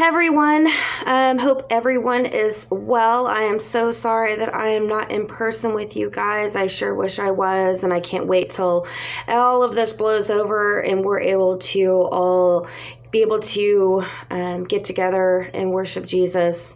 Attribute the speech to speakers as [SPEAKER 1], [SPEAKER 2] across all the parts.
[SPEAKER 1] everyone. Um, hope everyone is well. I am so sorry that I am not in person with you guys. I sure wish I was, and I can't wait till all of this blows over and we're able to all be able to um, get together and worship Jesus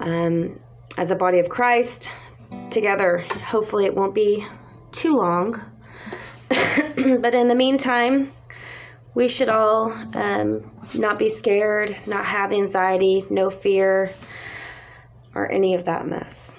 [SPEAKER 1] um, as a body of Christ together. Hopefully, it won't be too long. but in the meantime, we should all um, not be scared, not have anxiety, no fear, or any of that mess.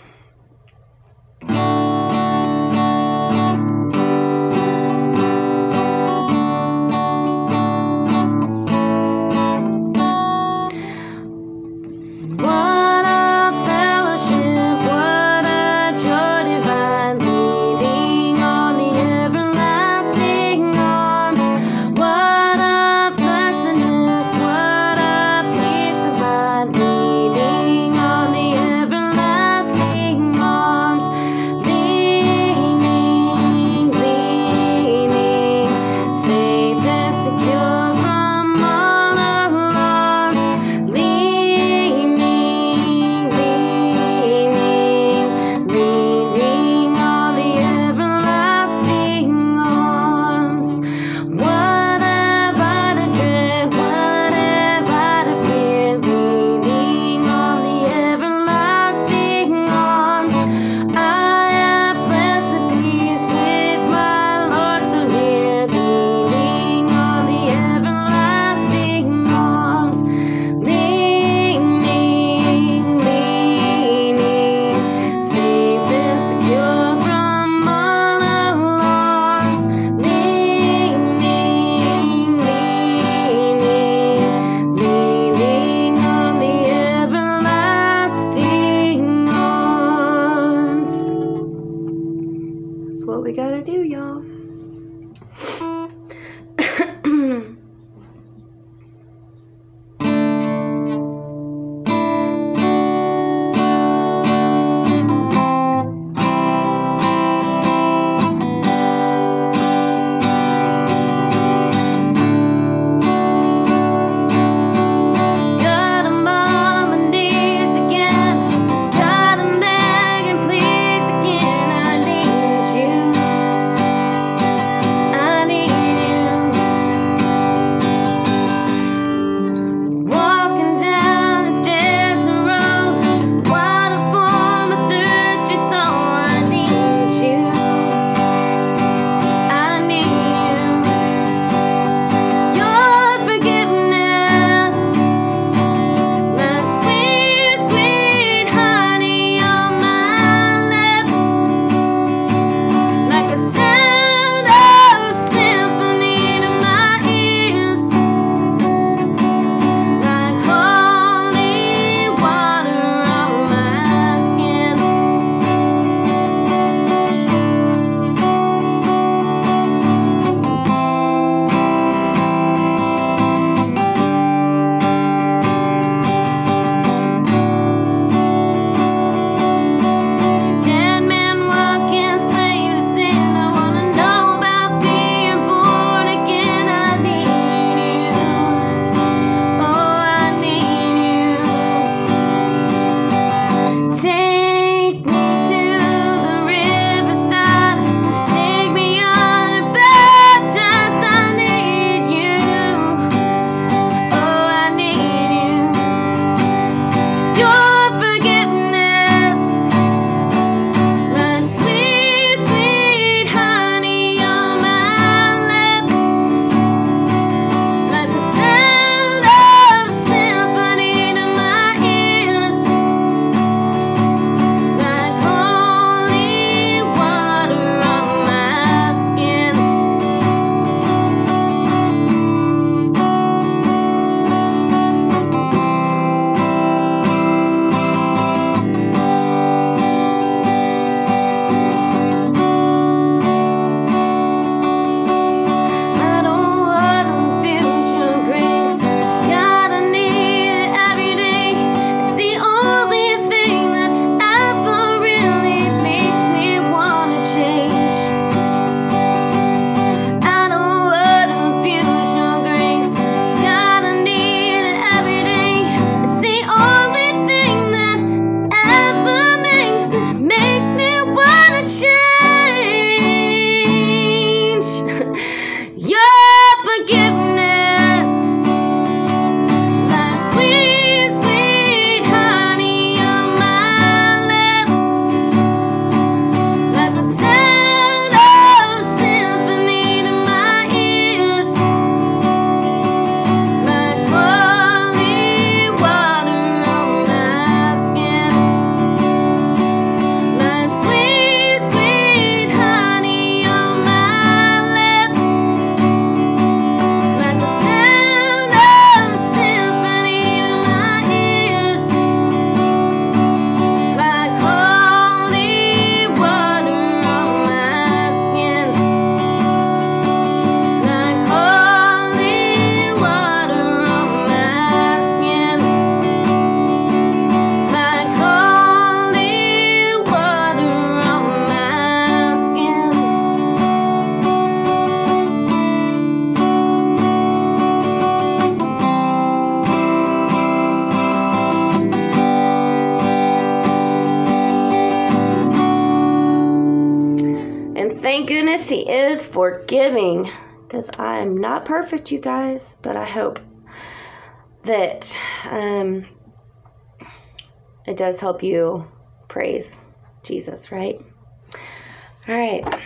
[SPEAKER 2] forgiving because I am not perfect, you guys, but I hope that um, it does help you praise Jesus, right? All right.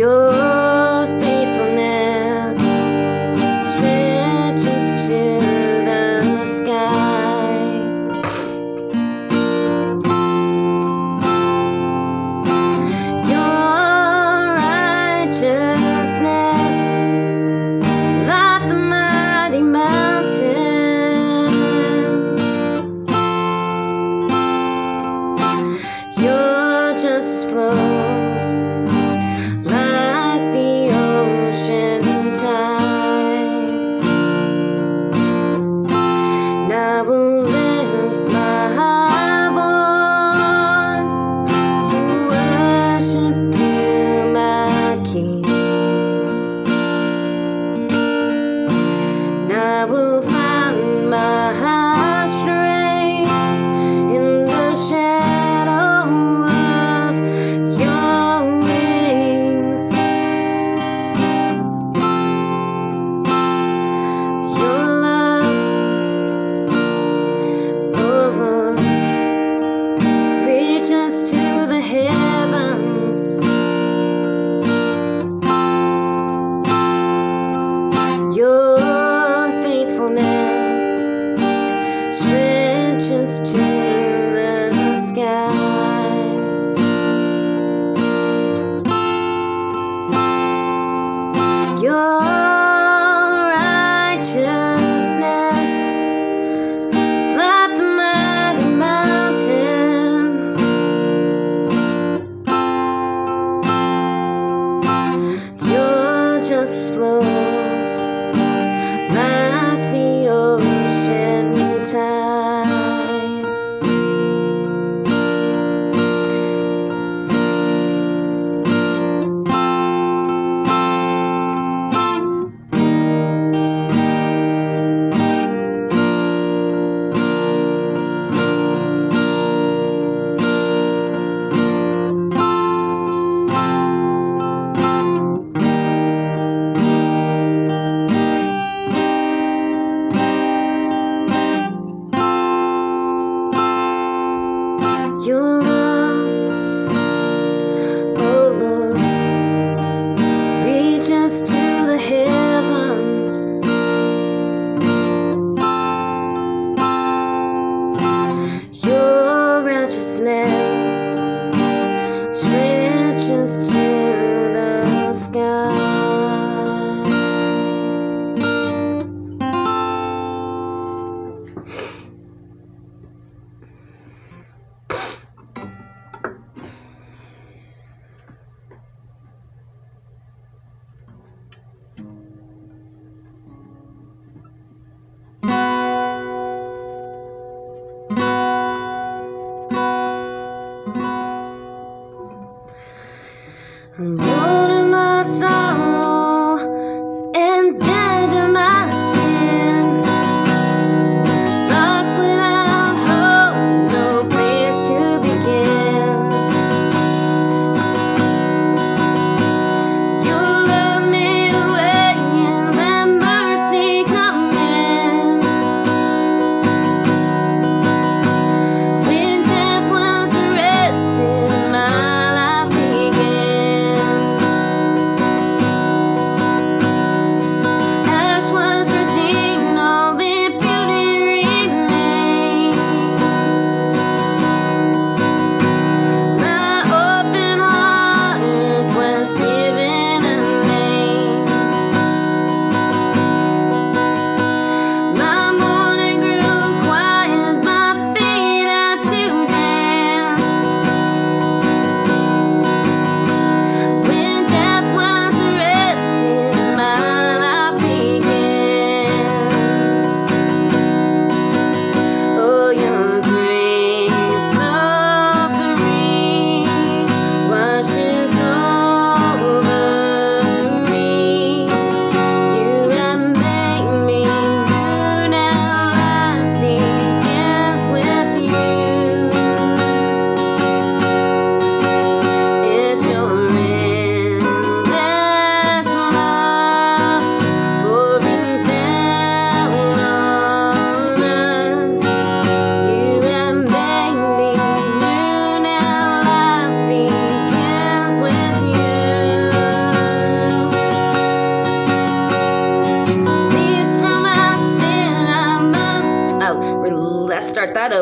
[SPEAKER 2] yo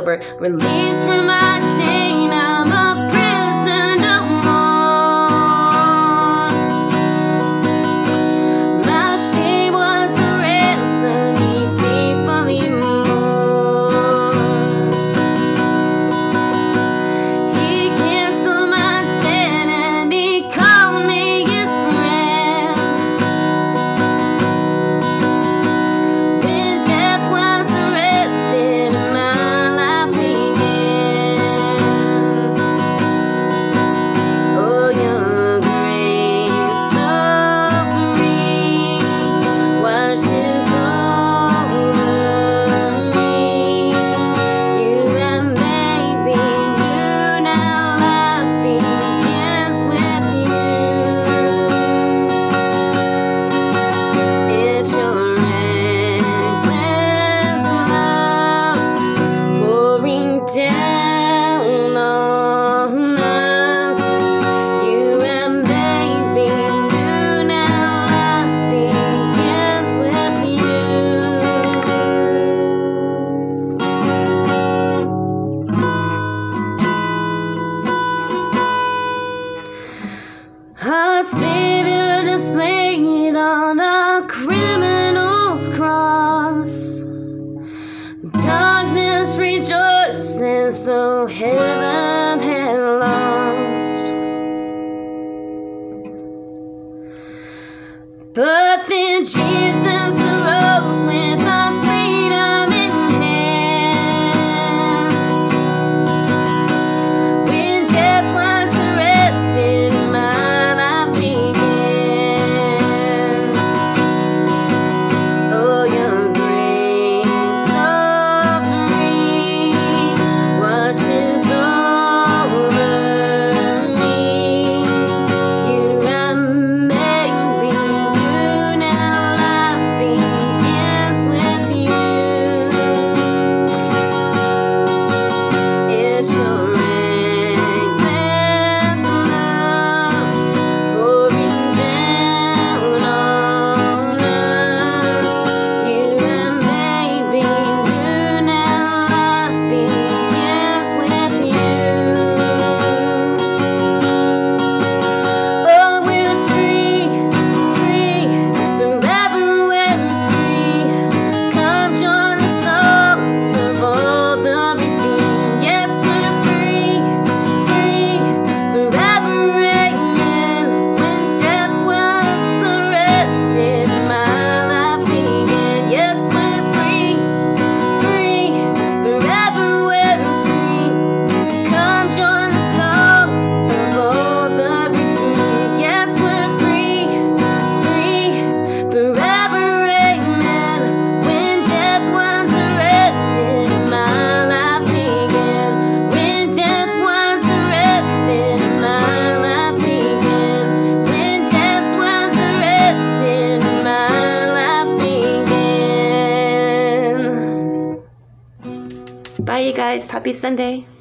[SPEAKER 2] Release from my Happy Sunday.